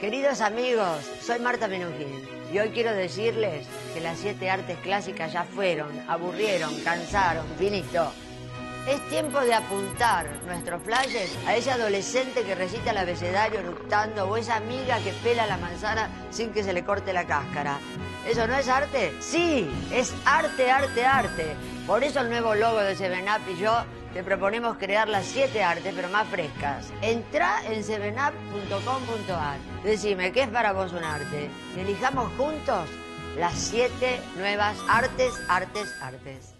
Queridos amigos, soy Marta Menujín y hoy quiero decirles que las siete artes clásicas ya fueron, aburrieron, cansaron, finito. Es tiempo de apuntar nuestros flashes a ese adolescente que recita el abecedario eructando o esa amiga que pela la manzana sin que se le corte la cáscara. ¿Eso no es arte? Sí, es arte, arte, arte. Por eso el nuevo logo de Seven Up y yo te proponemos crear las siete artes, pero más frescas. Entra en sevenup.com.ar. Decime, ¿qué es para vos un arte? Y elijamos juntos las siete nuevas artes, artes, artes.